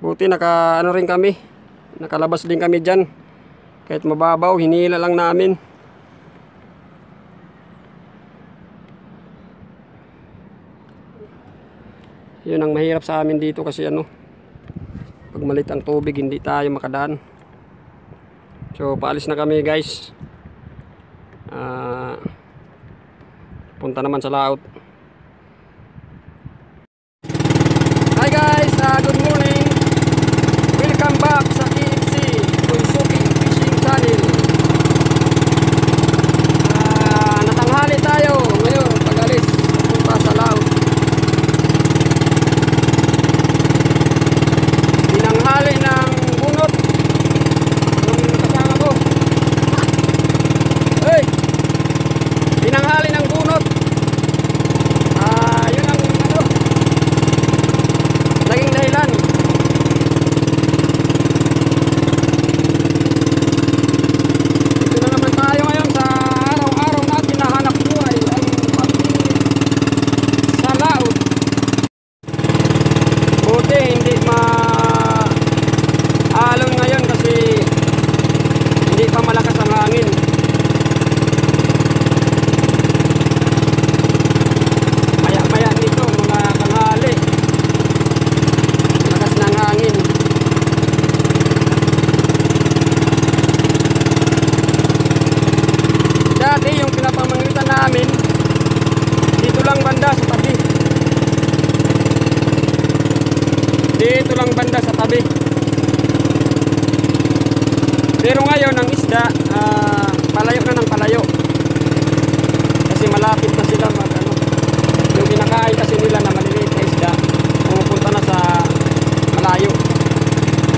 Buti naka ano rin kami. Nakalabas din kami dyan. Kahit mababaw, hinila lang namin. Yun ang mahirap sa amin dito kasi ano. Pag malit ang tubig, hindi tayo makadaan. So, paalis na kami guys. Ah, punta naman sa laot. Hi guys, ah, good morning. Welcome back sa KFC Kunsuki Fishing Channel. Ah, natanghali tayo ngayon pag-alis punta sa laot. Tinanghali ng bunot yung kasama ko. Hey! Tinanghali ng bunot. Ah, yun ang ano, naging dahilan. Ito na naman tayo ngayon sa araw-araw natin na hanap buhay ang pagpili sa laot. Buti hindi ma alon ngayon kasi hindi pa malakas ang hangin. Maya-maya nito mga kanghali. Lakas ng hangin. Dati yung pinapamangitan namin dito lang banda sa tabi. Dito lang banda sa tabi. Pero ngayon ang isda, ah, palayo na ng palayo. Kasi malapit na sila mag ano. Yung kinakain kasi nila na isda, pumupunta na sa malayo.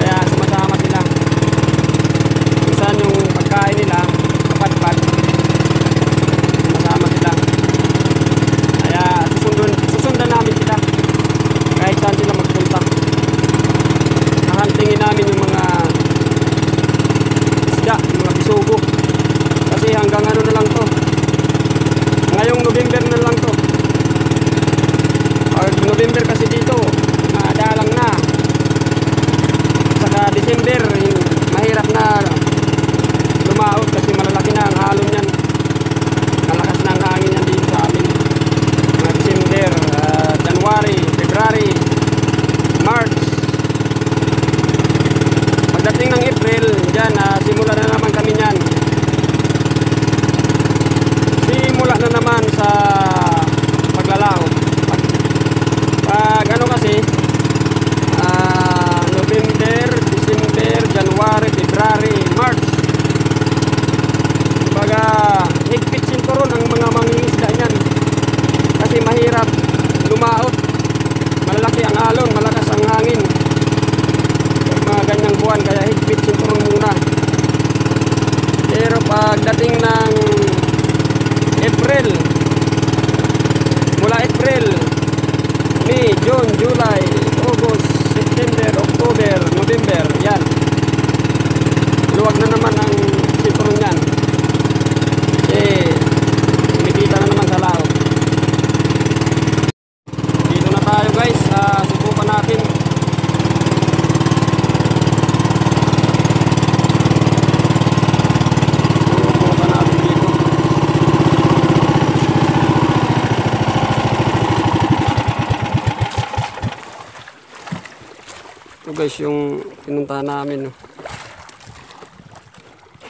Kaya sumasama sila. Minsan yung pagkain nila, kapadpad, sumasama sila. Kaya susundan, susundan namin sila. Kahit saan sila magpunta. Nahantingin namin yung mga isda, yung mga bisugo. Kasi hanggang ano na lang to. Ngayong November na lang to. Pag November kasi dito, madalang na. Saka December, yung mahirap na lumaot kasi malalaki na ang halon yan. Malakas na ang hangin yan dito sa amin. Mga December, ah, January, February, March. Pagdating ng April, dyan, ah, simula na naman kami niyan. Simula na naman sa paglalao. Pag, pag ano kasi, ah, November, December, January, February, March. Baga, higpit sinturon ang mga mangingisda niyan. Kasi mahirap lumaot. Malalaki ang alon, malakas ang hangin. Mga ganyang buwan kaya higpit sinturon muna pero pagdating ng April mula April May, June, July, August, September, October, November yan. Luwag na naman ang sinturon yan eh kumikita na naman sa laot dito na tayo guys uh, subukan natin Subukan natin dito. Ito guys yung pinuntahan namin. No.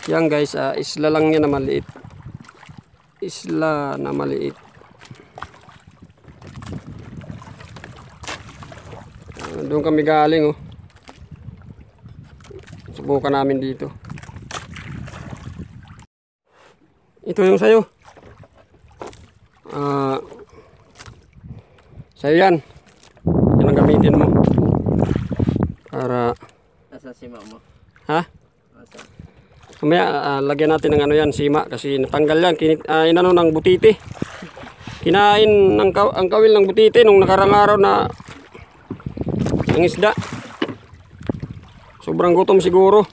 Yan guys, ah, isla lang yan na maliit. Isla na maliit. Ah, doon kami galing oh. Subukan namin dito. Ito yung sayo. Ah. sayo yan. Yan ang gamitin mo. Para Nasa sima mo. ha? Nasa. Mamaya ah, lagyan natin ng ano yan, sima kasi natanggal yan, kinit ah, inano ng butiti. Kinain ng kaw- ang kawil ng butiti nung nakarang araw na ang isda. Sobrang gutom siguro.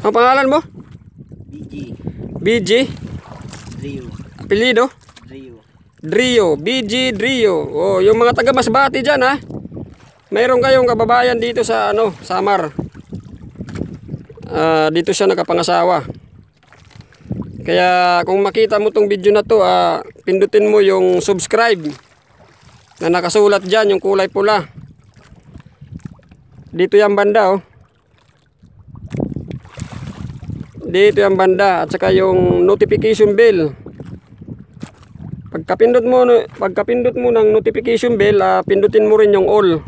Ang pangalan mo? BG. BJ? Rio. Apelido? Rio. Drio, BG Drio. Oh, yung mga taga Masbate diyan ha. Mayroon kayong kababayan dito sa ano, Samar. Ah, dito siya nakapangasawa. Kaya kung makita mo tong video na to, ah, pindutin mo yung subscribe na nakasulat diyan yung kulay pula. Dito yung banda oh. Dito yung banda at saka yung notification bell. Pagkapindot mo pagkapindot mo ng notification bell, ah, pindutin mo rin yung all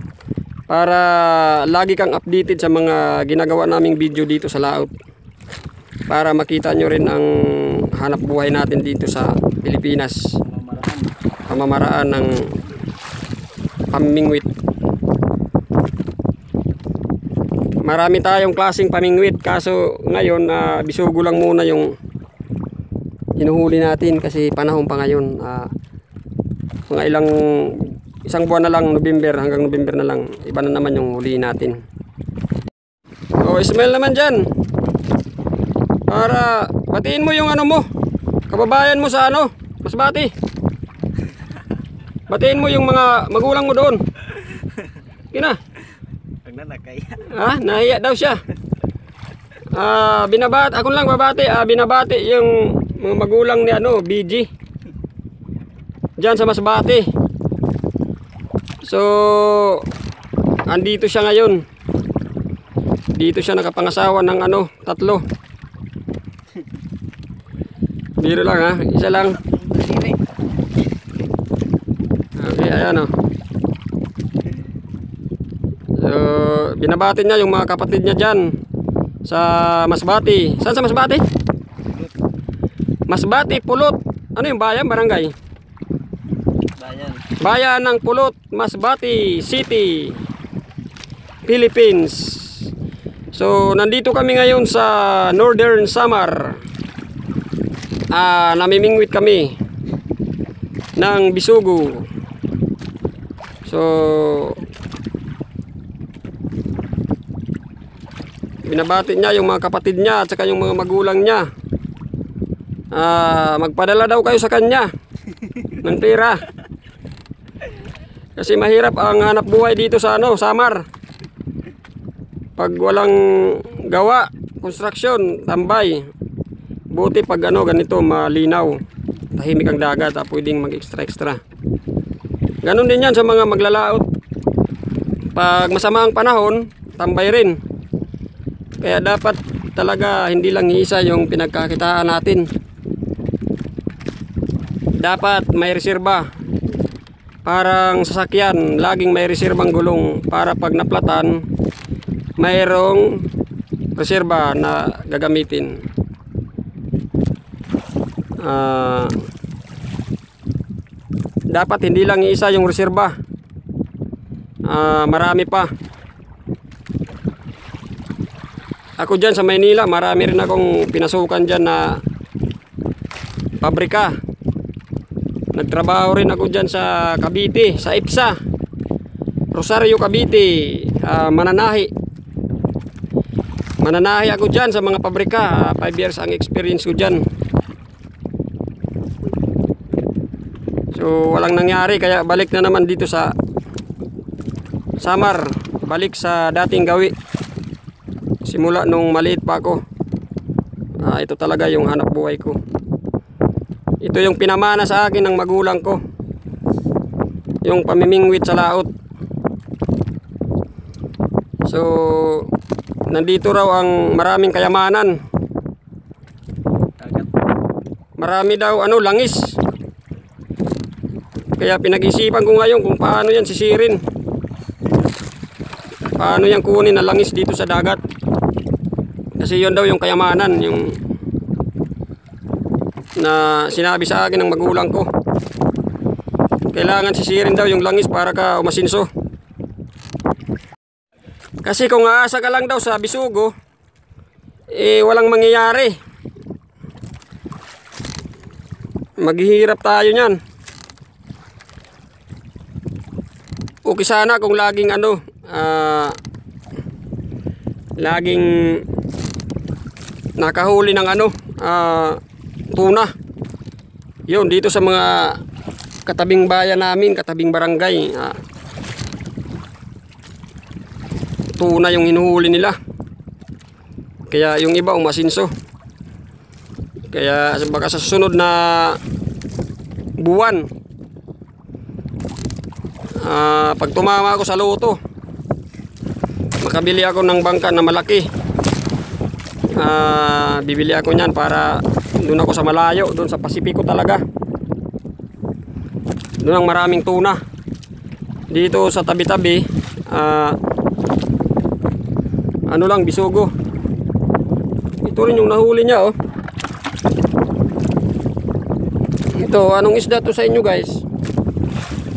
para lagi kang updated sa mga ginagawa naming video dito sa laot. Para makita nyo rin ang hanap buhay natin dito sa Pilipinas. Pamamaraan ng pamingwit. Marami tayong klaseng pamingwit kaso ngayon ah, bisugo lang muna yung hinuhuli natin kasi panahon pa ngayon. ah, mga ilang isang buwan na lang November hanggang November na lang iba na naman yung huli natin. Oh, Ismail naman dyan. Para batiin mo yung ano mo. Kababayan mo sa ano, Masbati. Batiin mo yung mga magulang mo doon. Kina. Nakaya. Ah, nahiya daw siya. Ah, binabat, ako lang babati, ah, binabati yung mga magulang ni ano, BG. Diyan sa Masbate. So, andito siya ngayon. Dito siya nakapangasawa ng ano, tatlo. Biro lang ha, isa lang. Okay, ayan o. So, binabati niya yung mga kapatid niya dyan sa Masbati. Saan sa Masbati? Masbati, Pulot. Ano yung bayan, barangay? Bayan. Bayan ng Pulot, Masbati City, Philippines. So, nandito kami ngayon sa Northern Samar. Ah, namimingwit kami ng bisugo. So, binabati niya yung mga kapatid niya at saka yung mga magulang niya. Ah, magpadala daw kayo sa kanya ng pera. Kasi mahirap ang hanap buhay dito sa ano, Samar. Pag walang gawa, construction, tambay. Buti pag ano ganito malinaw. Tahimik ang dagat, ah, pwedeng mag-extra-extra. Ganon din yan sa mga maglalaot. Pag masama ang panahon, tambay rin. Kaya dapat talaga hindi lang isa yung pinagkakitaan natin. Dapat may reserba. Parang sasakyan, laging may reserbang gulong para pag naplatan, mayroong reserba na gagamitin. Ah, dapat hindi lang isa yung reserba. Ah, marami pa. Ako dyan sa Maynila, marami rin akong pinasukan dyan na pabrika. Nagtrabaho rin ako dyan sa Cavite, sa IPSA. Rosario Cavite, ah, Mananahi. Mananahi ako dyan sa mga pabrika. 5 years ang experience ko dyan. So walang nangyari kaya balik na naman dito sa Samar. Balik sa dating gawi. Simula nung maliit pa ako. Ah, ito talaga yung hanap buhay ko. Ito yung pinamana sa akin ng magulang ko. Yung pamimingwit sa laot. So, nandito raw ang maraming kayamanan. Marami daw ano, langis. Kaya pinag-isipan ko ngayon kung paano yan sisirin. Paano yan kunin na langis dito sa dagat. Kasi yon daw yung kayamanan, yung na sinabi sa akin ng magulang ko. Kailangan sisirin daw yung langis para ka umasinso. Kasi kung aasa ka lang daw sa bisugo, eh walang mangyayari. Maghihirap tayo niyan. Okay sana kung laging ano, ah, laging nakahuli ng ano, ah, tuna. Yun, dito sa mga katabing bayan namin, katabing barangay. Ah, tuna yung hinuhuli nila. Kaya yung iba umasinso. Kaya baka sa susunod na buwan, ah, pag tumama ako sa loto, makabili ako ng bangka na malaki. Ah, bibili ako niyan para doon ako sa malayo, doon sa Pasipiko talaga. Doon ang maraming tuna. Dito sa tabi-tabi, ah, ano lang, bisugo. Ito rin yung nahuli niya, oh. Ito, anong isda to sa inyo, guys?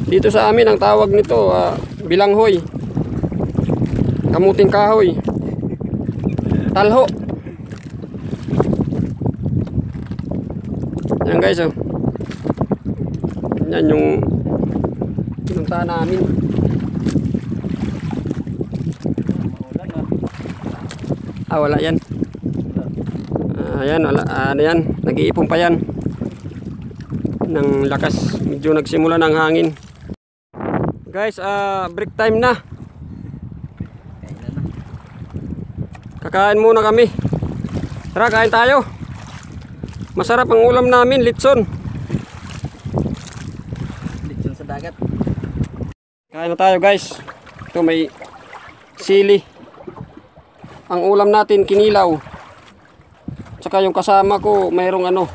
Dito sa amin, ang tawag nito, ah, bilanghoy. Kamuting kahoy. Talho. Yan guys, oh. Yan yung pinunta namin. Ah, wala yan. Ah, yan, wala. Ah, ano yan? Nag-iipon pa yan. Ng lakas. Medyo nagsimula ng hangin. Guys, ah, break time na? Kakain muna kami. Tara, kain tayo. Masarap ang ulam namin, litson. Litson sa dagat. Kain na tayo guys. Ito may sili. Ang ulam natin kinilaw. Tsaka yung kasama ko mayroong ano.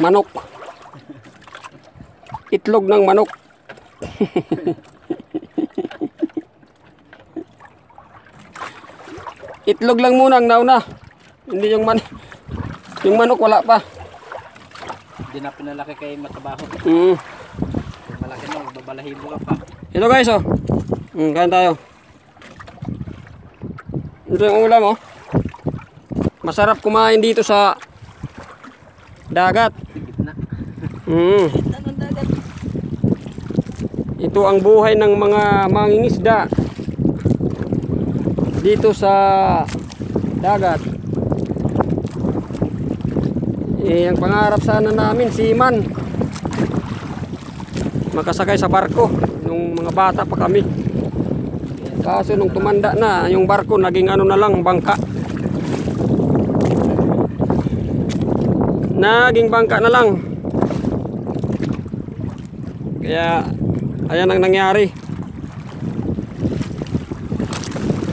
Manok. Itlog ng manok. Itlog lang muna ang nauna. Hindi yung man yung manok wala pa. Hindi na pinalaki kay matabaho. Mm. Malaki na, magbabalahibo ka pa. Ito guys oh. Mm, kain tayo. Ito yung ulam oh. Masarap kumain dito sa dagat. Mm. Ito ang buhay ng mga mangingisda dito sa dagat. Eh, ang pangarap sana namin, seaman. Makasakay sa barko nung mga bata pa kami. Kaso nung tumanda na, yung barko naging ano na lang, bangka. Naging bangka na lang. Kaya, ayan ang nangyari.